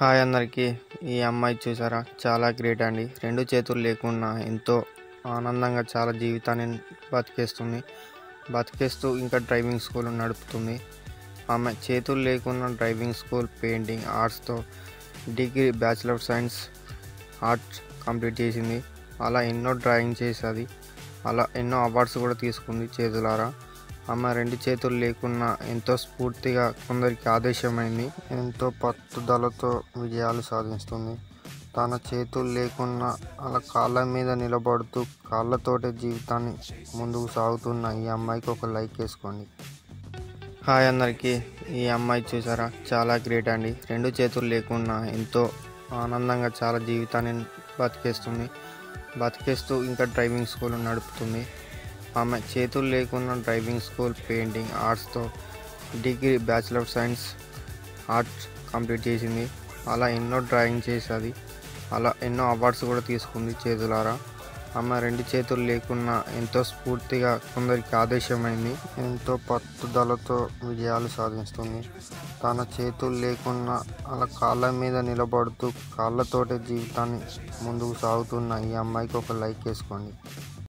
Hi అందరికీ. ఈ అమ్మాయి చూసారా? చాలా గ్రేట్ అండి. రెండు చేతులు లేకున్నా ఎంతో ఆనందంగా చాలా జీవితాన్ని బతికేస్తుంది. బతికేస్తూ ఇంకా డ్రైవింగ్ స్కూల్ నడుపుతుంది. ఆమె చేతులు లేకున్న driving school painting ఆర్ట్స్తో degree bachelor of science arts complete చేసింది. అలా ఎన్నో డ్రాయింగ్ చేసేది. అలా ఎన్నో అవార్డ్స్ కూడా తీసుకుంది చేతులారా. ఆమె రెండు చేతులు లేకున్నా ఎంతో స్ఫూర్తిగా కొందరికి ఆదేశమైంది. ఎంతో పట్టుదలతో విజయాలు సాధిస్తుంది. తన చేతులు లేకున్నా అలా కాళ్ళ మీద నిలబడుతూ కాళ్ళతోటే జీవితాన్ని ముందుకు సాగుతున్న ఈ అమ్మాయికి ఒక లైక్ వేసుకోండి. హాయ్ అందరికీ. ఈ అమ్మాయి చూసారా? చాలా గ్రేట్ అండి. రెండు చేతులు లేకున్నా ఎంతో ఆనందంగా చాలా జీవితాన్ని బతికేస్తుంది. బతికేస్తూ ఇంకా డ్రైవింగ్ స్కూల్ నడుపుతుంది. ఆమె చేతులు లేకున్నా driving school painting ఆర్ట్స్తో degree bachelor of science arts complete చేసింది. అలా ఎన్నో డ్రాయింగ్ చేసేది. అలా ఎన్నో అవార్డ్స్ కూడా తీసుకుంది చేతులారా. ఆమె రెండు చేతులు లేకున్నా ఎంతో స్ఫూర్తిగా కొందరికి ఆదేశమైంది ఎంతో పట్టుదలతో విజయాలు సాధిస్తుంది. తన చేతులు లేకున్నా అలా కాళ్ళ మీద నిలబడుతూ కాళ్ళతోటే జీవితాన్ని ముందుకు సాగుతున్న ఈ అమ్మాయికి ఒక లైక్ వేసుకోండి.